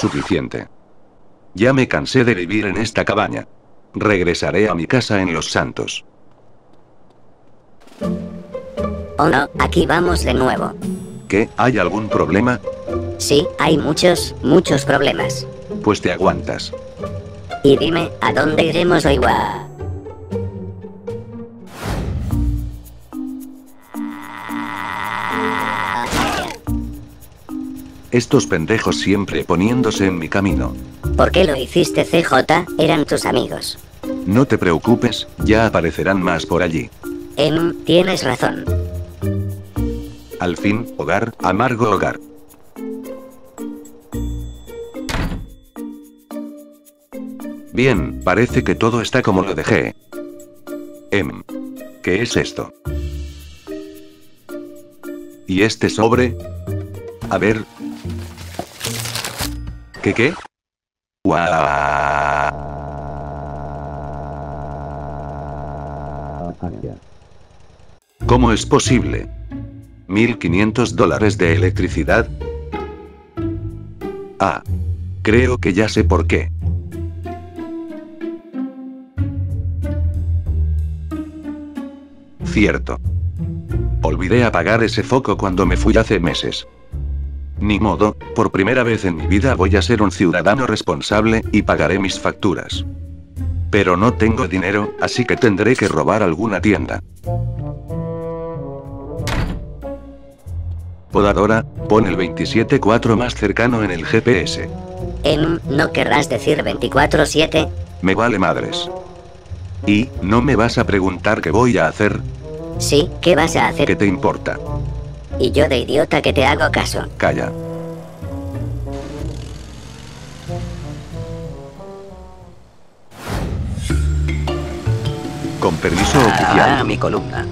Suficiente. Ya me cansé de vivir en esta cabaña. Regresaré a mi casa en Los Santos. Oh no, aquí vamos de nuevo. ¿Qué? ¿Hay algún problema? Sí, hay muchos, muchos problemas. Pues te aguantas. Y dime, ¿a dónde iremos hoy? Guau. Estos pendejos siempre poniéndose en mi camino. ¿Por qué lo hiciste CJ? Eran tus amigos. No te preocupes, ya aparecerán más por allí. Em, tienes razón. Al fin, hogar, amargo hogar. Bien, parece que todo está como lo dejé. Em. ¿Qué es esto? ¿Y este sobre? A ver. ¿Qué qué? ¿Cómo es posible? ¿1500 dólares de electricidad? Ah. Creo que ya sé por qué. Cierto. Olvidé apagar ese foco cuando me fui hace meses. Ni modo, por primera vez en mi vida voy a ser un ciudadano responsable, y pagaré mis facturas. Pero no tengo dinero, así que tendré que robar alguna tienda. Podadora, pon el 27.4 más cercano en el GPS. Em, ¿no querrás decir 24-7? Me vale madres. ¿Y, no me vas a preguntar qué voy a hacer? Sí, ¿qué vas a hacer? ¿Qué te importa? Y yo de idiota que te hago caso. Calla. Con permiso Ah, oficial. mi columna.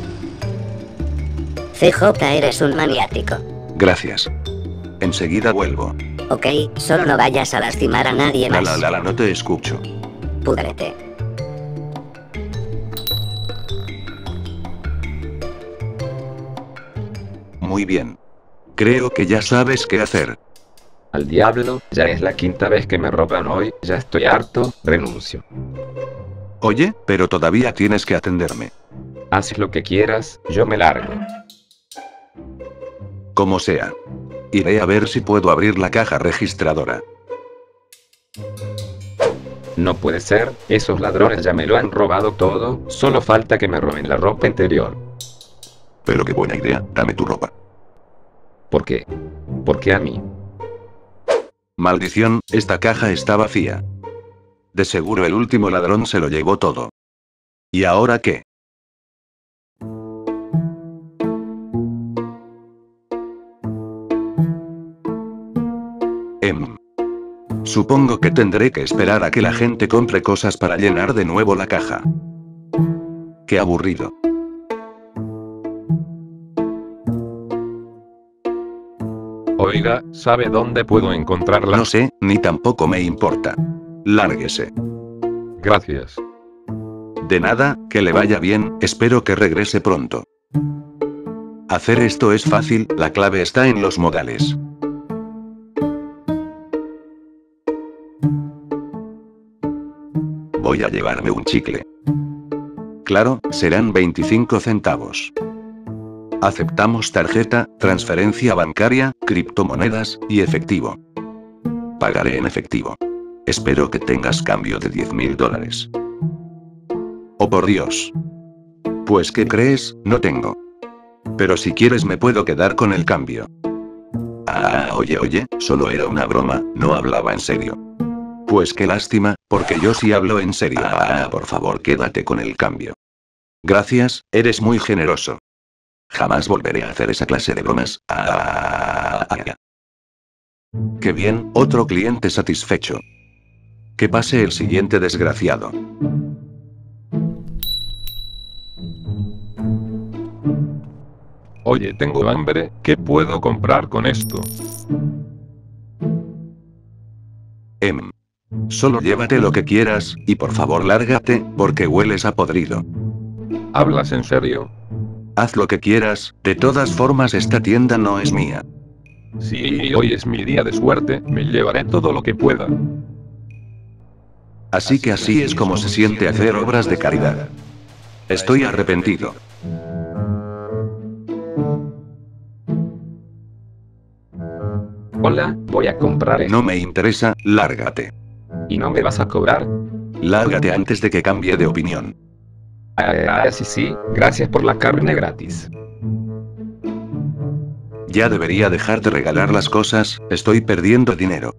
CJ eres un maniático. Gracias. Enseguida vuelvo. Ok, solo no vayas a lastimar a nadie La más. la la la no te escucho. Púdrete. Muy bien. Creo que ya sabes qué hacer. Al diablo, ya es la quinta vez que me roban hoy, ya estoy harto, renuncio. Oye, pero todavía tienes que atenderme. Haz lo que quieras, yo me largo. Como sea. Iré a ver si puedo abrir la caja registradora. No puede ser, esos ladrones ya me lo han robado todo, solo falta que me roben la ropa interior. Pero qué buena idea, dame tu ropa. ¿Por qué? ¿Por qué a mí? Maldición, esta caja está vacía. De seguro el último ladrón se lo llevó todo. ¿Y ahora qué? Em. Supongo que tendré que esperar a que la gente compre cosas para llenar de nuevo la caja. Qué aburrido. Oiga, ¿sabe dónde puedo encontrarla? No sé, ni tampoco me importa. Lárguese. Gracias. De nada, que le vaya bien, espero que regrese pronto. Hacer esto es fácil, la clave está en los modales. Voy a llevarme un chicle. Claro, serán 25 centavos. Aceptamos tarjeta, transferencia bancaria, criptomonedas, y efectivo. Pagaré en efectivo. Espero que tengas cambio de 10 mil dólares. Oh por Dios. Pues ¿qué crees? No tengo. Pero si quieres me puedo quedar con el cambio. Ah, oye, oye, solo era una broma, no hablaba en serio. Pues qué lástima, porque yo sí hablo en serio. Ah, por favor, quédate con el cambio. Gracias, eres muy generoso. Jamás volveré a hacer esa clase de bromas. Ah. Qué bien, otro cliente satisfecho. Que pase el siguiente desgraciado. Oye, tengo hambre, ¿qué puedo comprar con esto? Em. Solo llévate lo que quieras, y por favor lárgate, porque hueles a podrido. ¿Hablas en serio? Haz lo que quieras, de todas formas esta tienda no es mía. Si hoy es mi día de suerte, me llevaré todo lo que pueda. Así que así es como se siente hacer obras de caridad. Estoy arrepentido. Hola, voy a comprar esto. No me interesa, lárgate. ¿Y no me vas a cobrar? Lárgate antes de que cambie de opinión. Ah, sí, sí, gracias por la carne gratis. Ya debería dejar de regalar las cosas, estoy perdiendo dinero.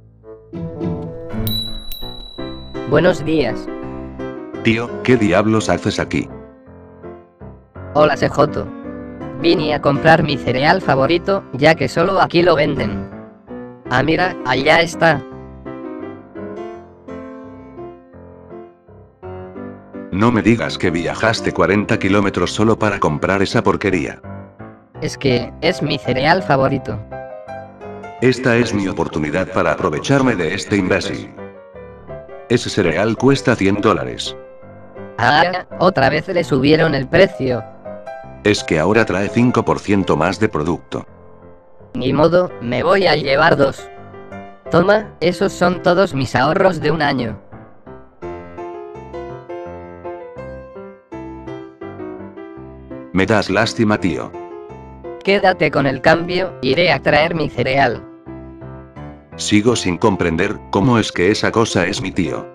Buenos días. Tío, ¿qué diablos haces aquí? Hola CJ. Vine a comprar mi cereal favorito, ya que solo aquí lo venden. Ah, mira, allá está. No me digas que viajaste 40 kilómetros solo para comprar esa porquería. Es que es mi cereal favorito. Esta es mi oportunidad para aprovecharme de este imbécil. Ese cereal cuesta 100 dólares. Ah, otra vez le subieron el precio. Es que ahora trae 5% más de producto. Ni modo, me voy a llevar dos. Toma, esos son todos mis ahorros de un año. Me das lástima, tío. Quédate con el cambio, iré a traer mi cereal. Sigo sin comprender cómo es que esa cosa es mi tío.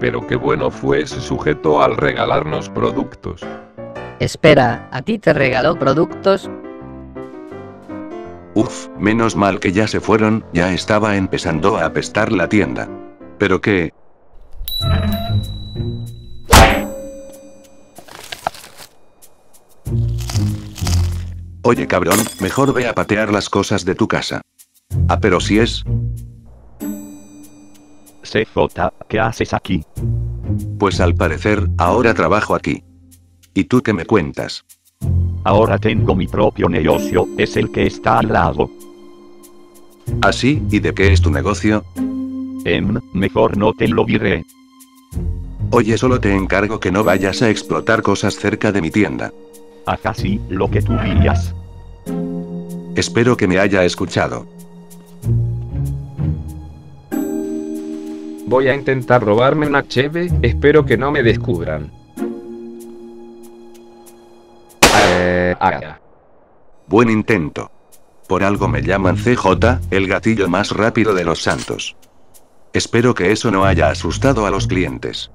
Pero qué bueno fue ese sujeto al regalarnos productos. Espera, ¿a ti te regaló productos? Uf, menos mal que ya se fueron, ya estaba empezando a apestar la tienda. Pero qué... Oye cabrón, mejor ve a patear las cosas de tu casa. Ah, pero si es... CJ, ¿qué haces aquí? Pues al parecer, ahora trabajo aquí. ¿Y tú qué me cuentas? Ahora tengo mi propio negocio, es el que está al lado. ¿Así? ¿Y de qué es tu negocio? Em, mejor no te lo diré. Oye, solo te encargo que no vayas a explotar cosas cerca de mi tienda. Acá sí, lo que tú dirías. Espero que me haya escuchado. Voy a intentar robarme una cheve, espero que no me descubran. Eh, ah, Buen intento. Por algo me llaman CJ, el gatillo más rápido de los santos. Espero que eso no haya asustado a los clientes.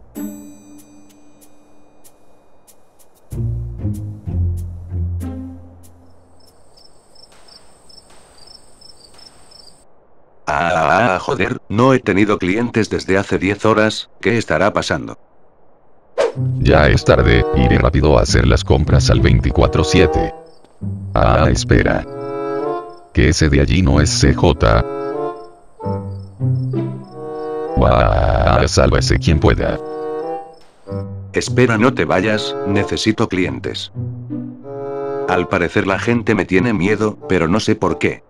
Ah, ah, ah, joder, no he tenido clientes desde hace 10 horas, ¿qué estará pasando? Ya es tarde, iré rápido a hacer las compras al 24-7. Ah, espera. Que ese de allí no es CJ. Guau, sálvese quien pueda. Espera, no te vayas, necesito clientes. Al parecer la gente me tiene miedo, pero no sé por qué.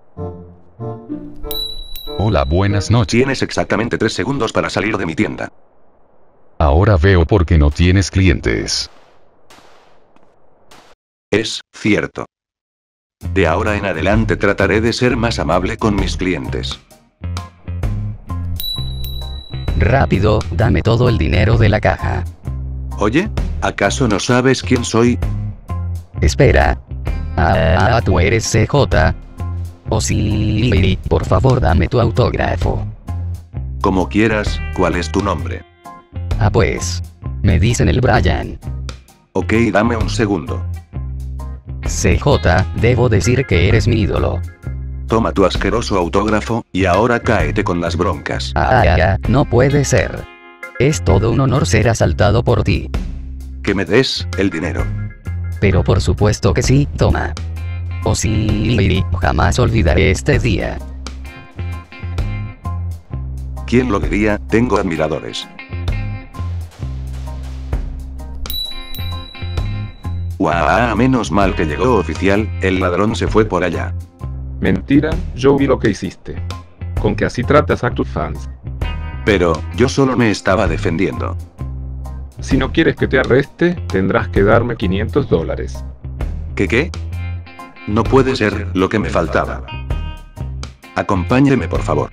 Hola, buenas noches. Tienes exactamente 3 segundos para salir de mi tienda. Ahora veo por qué no tienes clientes. Es cierto. De ahora en adelante trataré de ser más amable con mis clientes. Rápido, dame todo el dinero de la caja. Oye, ¿acaso no sabes quién soy? Espera. Ah, tú eres CJ. Oh sí, por favor dame tu autógrafo. Como quieras, ¿cuál es tu nombre? Ah pues. Me dicen el Brian. Ok, dame un segundo. CJ, debo decir que eres mi ídolo. Toma tu asqueroso autógrafo, y ahora cáete con las broncas. Ah, ah, no puede ser. Es todo un honor ser asaltado por ti. Que me des el dinero. Pero por supuesto que sí, toma. Oh sí, jamás olvidaré este día. ¿Quién lo diría? Tengo admiradores. Guau, menos mal que llegó oficial, el ladrón se fue por allá. Mentira, yo vi lo que hiciste. Con que así tratas a tus fans. Pero, yo solo me estaba defendiendo. Si no quieres que te arreste, tendrás que darme 500 dólares. ¿Qué qué? No puede ser lo que me faltaba. Acompáñeme por favor.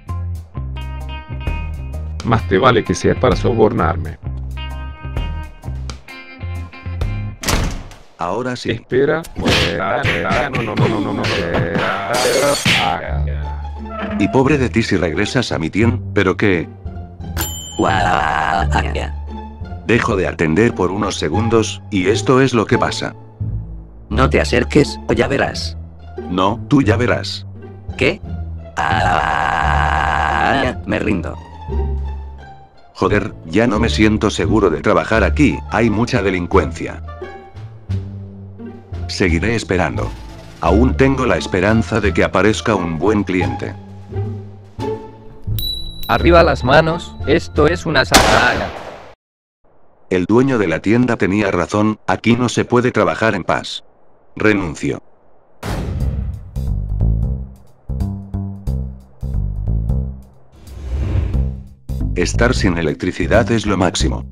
Más te vale que sea para sobornarme. Ahora sí. Espera. No, no, no, no, no, no. Y pobre de ti si regresas a mi tien, pero que... Dejo de atender por unos segundos, y esto es lo que pasa. No te acerques, o ya verás. No, tú ya verás. ¿Qué? Ah, me rindo. Joder, ya no me siento seguro de trabajar aquí, hay mucha delincuencia. Seguiré esperando. Aún tengo la esperanza de que aparezca un buen cliente. Arriba las manos, esto es una saga. El dueño de la tienda tenía razón, aquí no se puede trabajar en paz. Renuncio. Estar sin electricidad es lo máximo.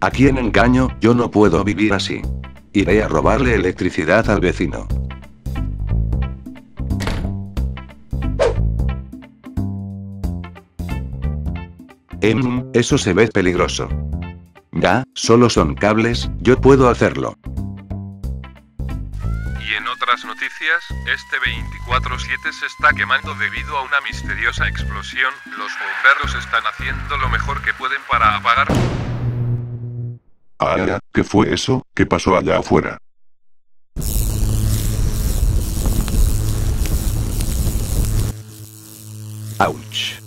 ¿A quién engaño? Yo no puedo vivir así. Iré a robarle electricidad al vecino. Em, eso se ve peligroso. Ya, solo son cables, yo puedo hacerlo. Y en otras noticias, este 24-7 se está quemando debido a una misteriosa explosión. Los bomberos están haciendo lo mejor que pueden para apagar. Ah, ¿qué fue eso? ¿Qué pasó allá afuera? Ouch.